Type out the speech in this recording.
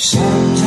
山